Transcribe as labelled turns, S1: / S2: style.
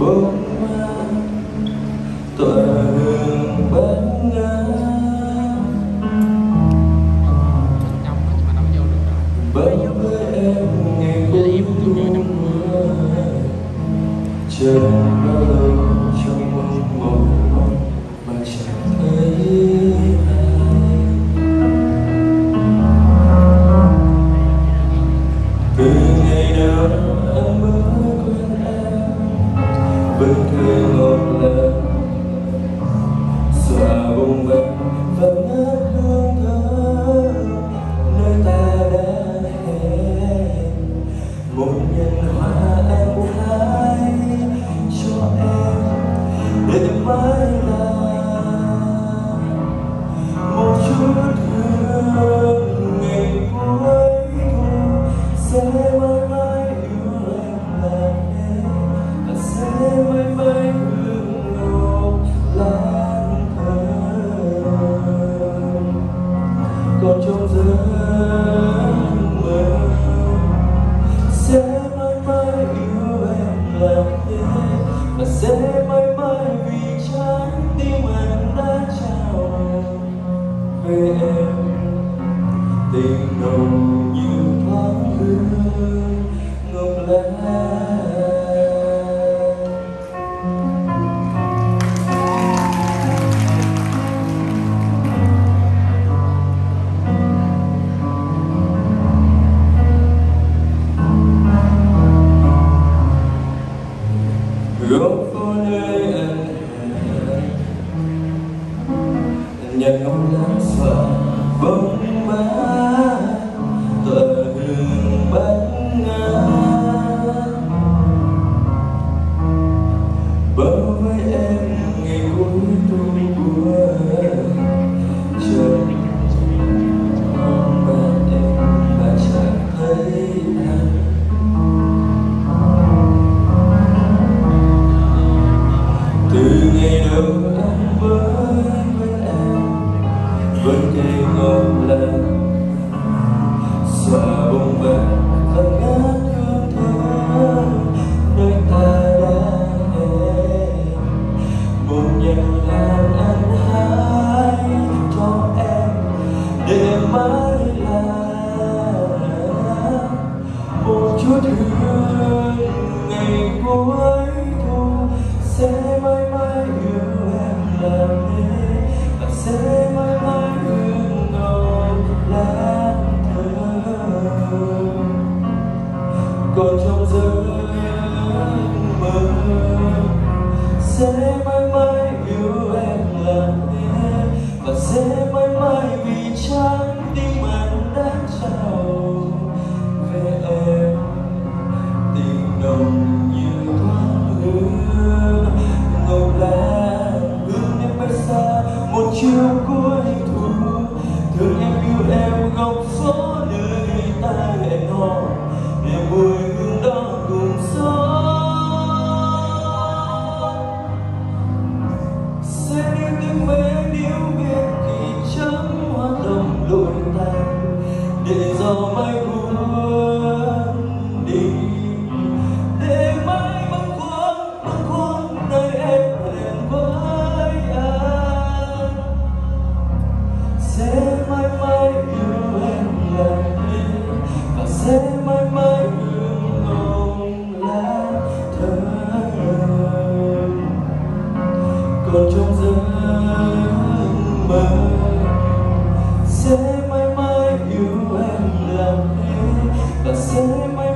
S1: bóng tỏa hương bát ngát bao nhiêu em ngày cũng mưa chẳng bao lâu trong mong mộng bình thường nhạc ngọc lá xòa bóng má tờ hương bát ngát bao với em ngày cuối tôi vẫn cây ngọc lành xòa bông về và ngát hương thơm, nơi ta đã hẹn một nhạc đàn anh hái cho em để mãi là một chút hương ngày cuối thu. Sẽ mãi còn trong giấc mơ. Sẽ tan để gió mây cuốn đi. Để mãi băng khuâng băng khuâng nơi em hẹn với anh. Sẽ mãi mãi yêu em là đi, và sẽ mãi mãi yêu ông là thơ còn trong giấc mơ take my